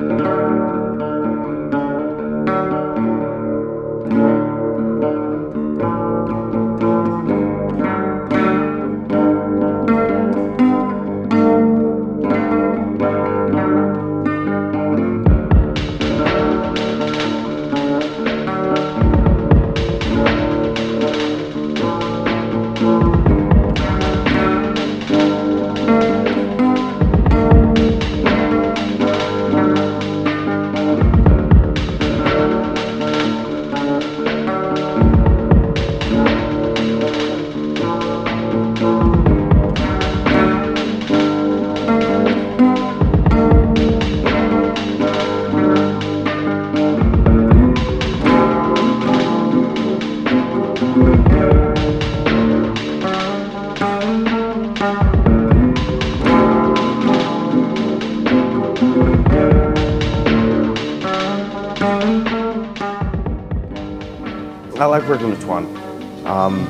Música I like working with Tuan. Um,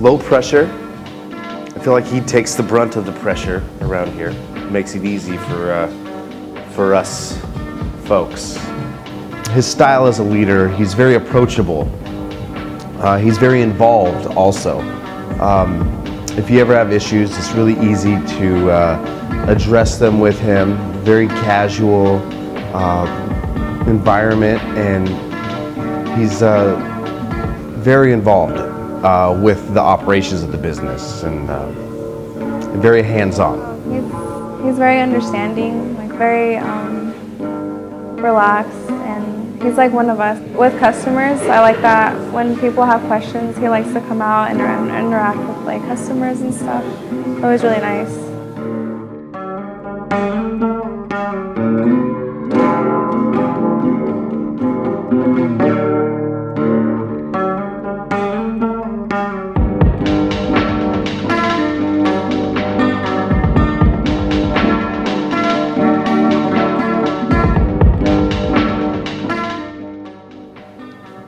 low pressure. I feel like he takes the brunt of the pressure around here. Makes it easy for uh, for us folks. His style as a leader, he's very approachable. Uh, he's very involved also. Um, if you ever have issues, it's really easy to uh, address them with him. Very casual uh, environment and he's uh, very involved uh, with the operations of the business and uh, very hands-on. He's, he's very understanding, like very um, relaxed, and he's like one of us. With customers, I like that when people have questions, he likes to come out and inter- interact with like customers and stuff. It was really nice.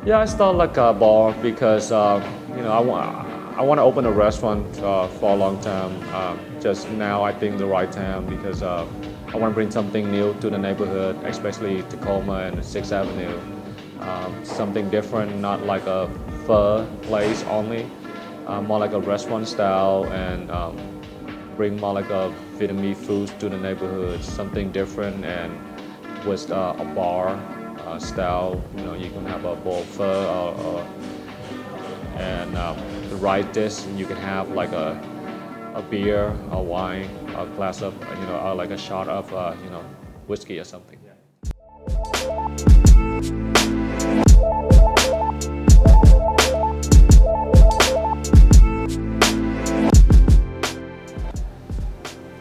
Yeah, I started La Cà Bar because uh, you know I want I want to open a restaurant uh, for a long time. Uh, just now, I think the right time because uh, I want to bring something new to the neighborhood, especially Tacoma and Sixth Avenue. Um, something different, not like a pho place only, uh, more like a restaurant style, and um, bring more like a Vietnamese food to the neighborhood. Something different and with uh, a bar uh, style. You know, you can have a pho or, or and um, the right dish, and you can have like a a beer, a wine, a glass of you know, like a shot of uh, you know, whiskey or something.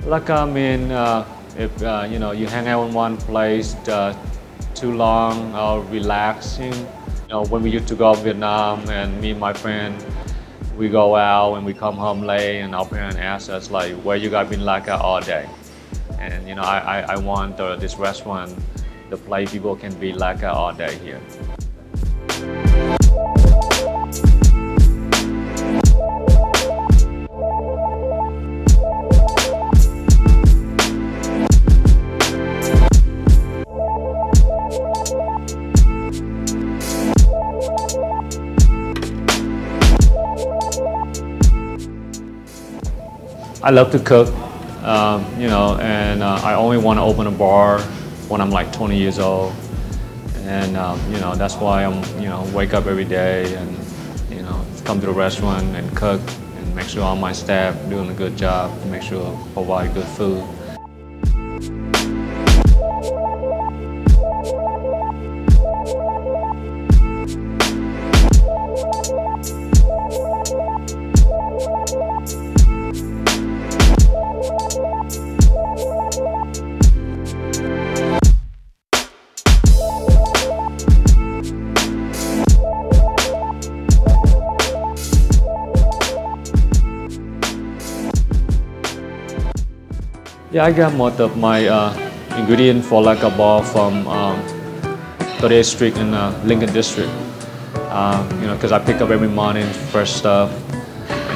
Like I mean, uh, if uh, you know you hang out in one place uh, too long or relaxing. You know, when we used to go to Vietnam and me and my friend, we go out and we come home late and our parents ask us like, where you guys been like all day? And you know, I, I, I want uh, this restaurant, the place people can be like all day here. I love to cook, um, you know, and uh, I only want to open a bar when I'm like 20 years old. And, um, you know, that's why I'm, you know, wake up every day and, you know, come to the restaurant and cook and make sure all my staff doing a good job make sure provide good food. Yeah, I got most of my uh, ingredient for La Cà Bar from um, 38th Street in uh, Lincoln District. Um, you know, because I pick up every morning fresh stuff,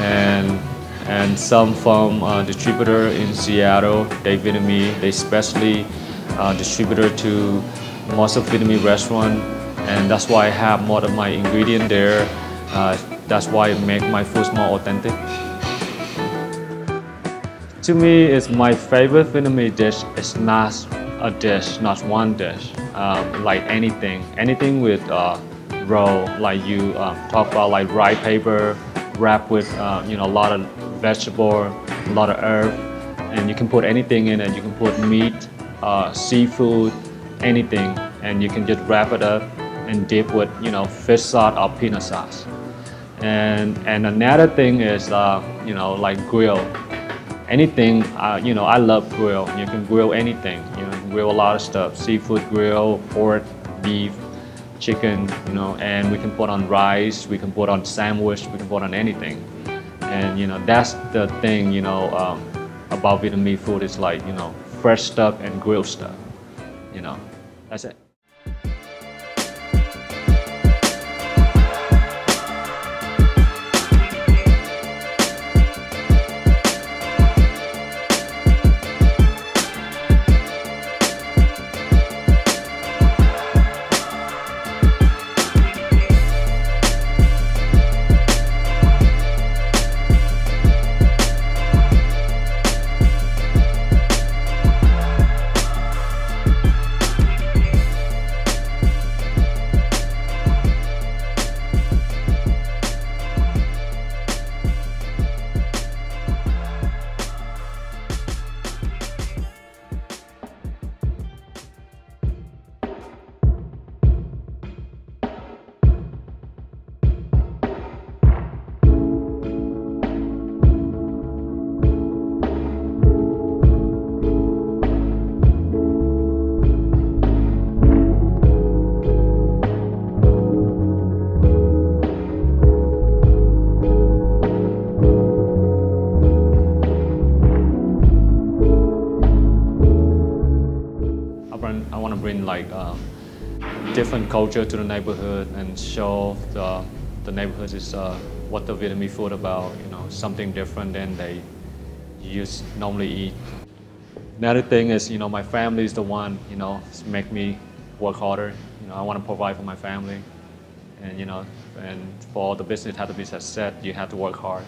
and and some from uh, distributor in Seattle. They Vietnamese. They specially uh, distributor to most of Vietnamese restaurant, and that's why I have more of my ingredient there. Uh, that's why I make my food more authentic. To me, it's my favorite Vietnamese dish. It's not a dish, not one dish. Um, like anything, anything with uh, roll, like you um, talk about, like rice paper, wrapped with uh, you know a lot of vegetable, a lot of herb, and you can put anything in it. You can put meat, uh, seafood, anything, and you can just wrap it up and dip with you know fish sauce or peanut sauce. And and another thing is uh, you know like grill anything, uh, you know, I love grill. You can grill anything. You know, grill a lot of stuff. Seafood grill, pork, beef, chicken, you know, and we can put on rice, we can put on sandwich, we can put on anything. And, you know, that's the thing, you know, um, about Vietnamese food is like, you know, fresh stuff and grilled stuff, you know, that's it. Like uh, different culture to the neighborhood and show the, the neighborhood is uh, what the Vietnamese food about, you know, something different than they used normally eat. Another thing is, you know, my family is the one, you know, make me work harder. You know, I want to provide for my family, and you know, and for the business to be success, you have to work hard.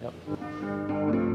Yep.